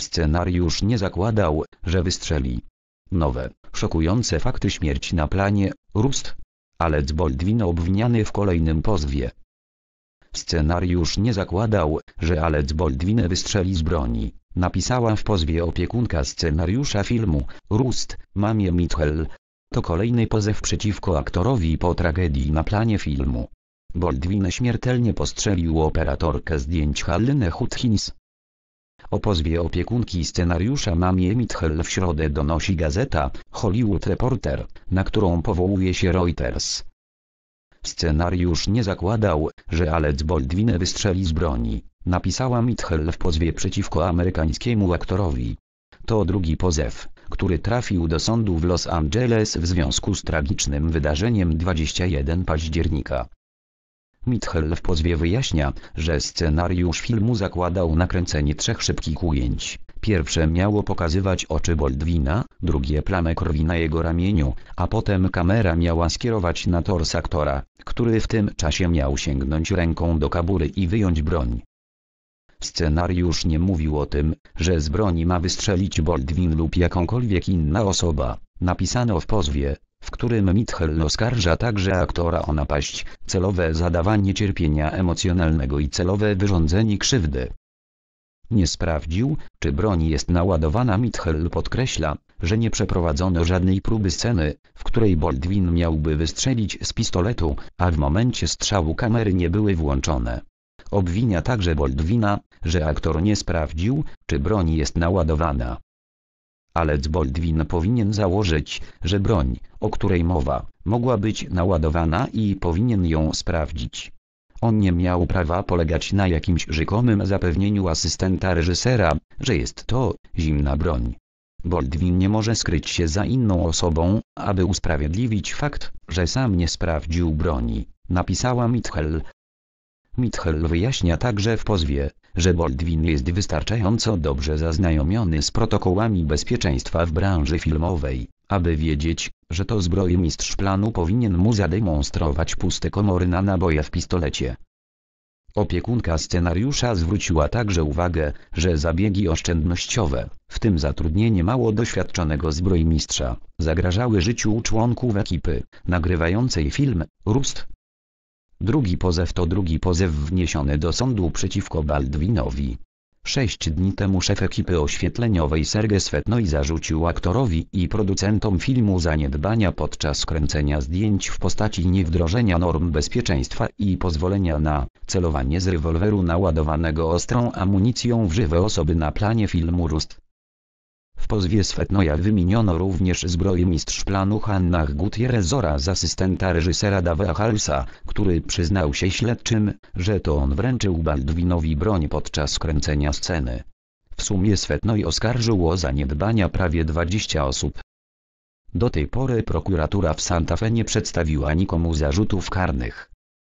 Scenariusz nie zakładał, że wystrzeli. Nowe, szokujące fakty śmierci na planie, Rust. Alec Baldwin obwiniany w kolejnym pozwie. Scenariusz nie zakładał, że Alec Baldwin wystrzeli z broni, napisała w pozwie opiekunka scenariusza filmu, Rust, mamie Mitchell. To kolejny pozew przeciwko aktorowi po tragedii na planie filmu. Baldwin śmiertelnie postrzelił operatorkę zdjęć Hallinę Hutchins. O pozwie opiekunki scenariusza mamie Mitchell w środę donosi gazeta Hollywood Reporter, na którą powołuje się Reuters. Scenariusz nie zakładał, że Alec Baldwin wystrzeli z broni, napisała Mitchell w pozwie przeciwko amerykańskiemu aktorowi. To drugi pozew, który trafił do sądu w Los Angeles w związku z tragicznym wydarzeniem 21 października. Mitchell w pozwie wyjaśnia, że scenariusz filmu zakładał nakręcenie trzech szybkich ujęć. Pierwsze miało pokazywać oczy Baldwina, drugie plamę krwi na jego ramieniu, a potem kamera miała skierować na tors aktora, który w tym czasie miał sięgnąć ręką do kabury i wyjąć broń. Scenariusz nie mówił o tym, że z broni ma wystrzelić Baldwin lub jakąkolwiek inna osoba, napisano w pozwie, w którym Mitchell oskarża także aktora o napaść, celowe zadawanie cierpienia emocjonalnego i celowe wyrządzenie krzywdy. Nie sprawdził, czy broń jest naładowana Mitchell podkreśla, że nie przeprowadzono żadnej próby sceny, w której Baldwin miałby wystrzelić z pistoletu, a w momencie strzału kamery nie były włączone. Obwinia także Baldwina, że aktor nie sprawdził, czy broń jest naładowana. Alec Baldwin powinien założyć, że broń, o której mowa, mogła być naładowana i powinien ją sprawdzić. On nie miał prawa polegać na jakimś rzekomym zapewnieniu asystenta reżysera, że jest to zimna broń. Baldwin nie może skryć się za inną osobą, aby usprawiedliwić fakt, że sam nie sprawdził broni, napisała Mitchell. Mitchell wyjaśnia także w pozwie, że Baldwin jest wystarczająco dobrze zaznajomiony z protokołami bezpieczeństwa w branży filmowej, aby wiedzieć, że to zbrojmistrz planu powinien mu zademonstrować puste komory na naboje w pistolecie. Opiekunka scenariusza zwróciła także uwagę, że zabiegi oszczędnościowe, w tym zatrudnienie mało doświadczonego zbrojmistrza, zagrażały życiu członków ekipy, nagrywającej film, Rust. Drugi pozew to drugi pozew wniesiony do sądu przeciwko Baldwinowi. Sześć dni temu szef ekipy oświetleniowej Serge Svetnoi zarzucił aktorowi i producentom filmu zaniedbania podczas kręcenia zdjęć w postaci niewdrożenia norm bezpieczeństwa i pozwolenia na celowanie z rewolweru naładowanego ostrą amunicją w żywe osoby na planie filmu Rust. W pozwie Svetnoja wymieniono również zbrojmistrz planu Hannah Gutierrez oraz asystenta reżysera Dave'a Halsa, który przyznał się śledczym, że to on wręczył Baldwinowi broń podczas kręcenia sceny. W sumie Svetnoj oskarżył o zaniedbania prawie 20 osób. Do tej pory prokuratura w Santa Fe nie przedstawiła nikomu zarzutów karnych.